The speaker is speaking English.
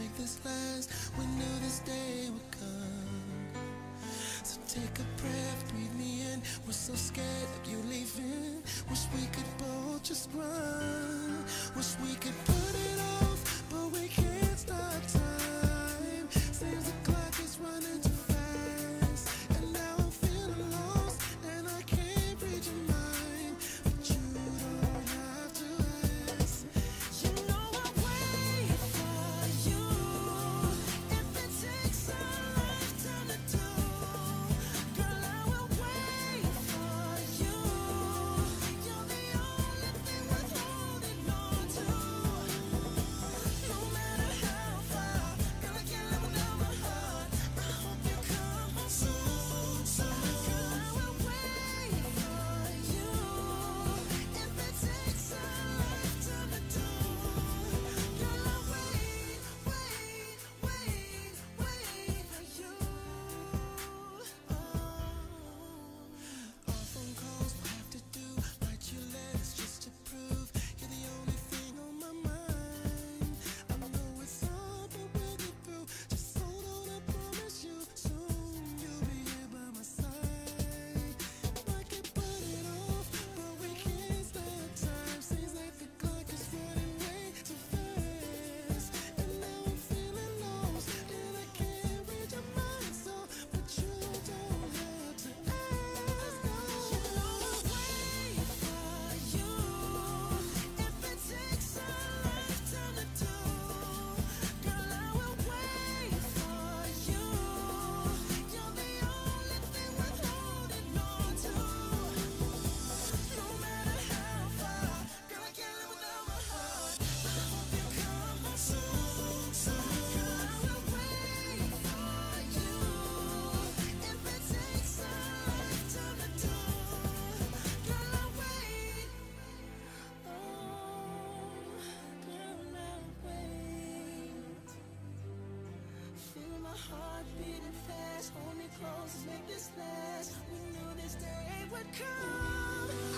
make this last. We knew this day would come. So take a breath, breathe me in. We're so scared of you leaving. Wish we could both just run. Wish we could. my heart beating fast. Hold me close, make this last. We knew this day would come.